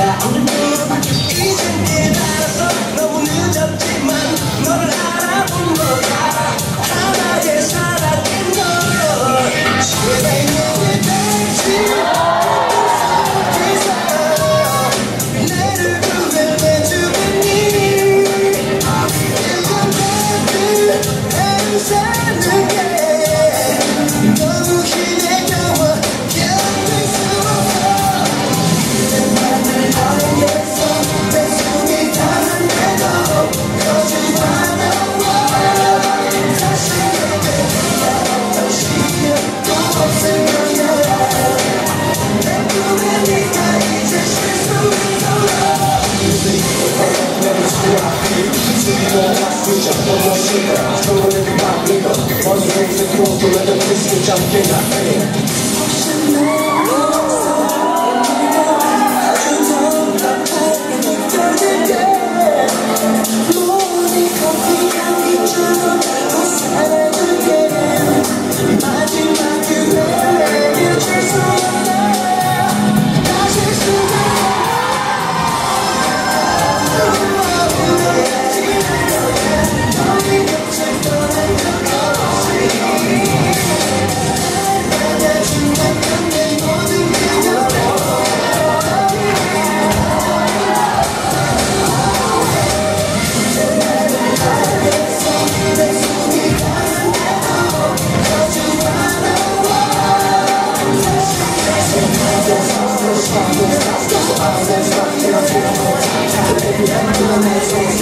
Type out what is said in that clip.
that I know nigga I throw it in the mouth, nigga Once raise the cool, throw it in the kitchen, jump in, I feel Thank you.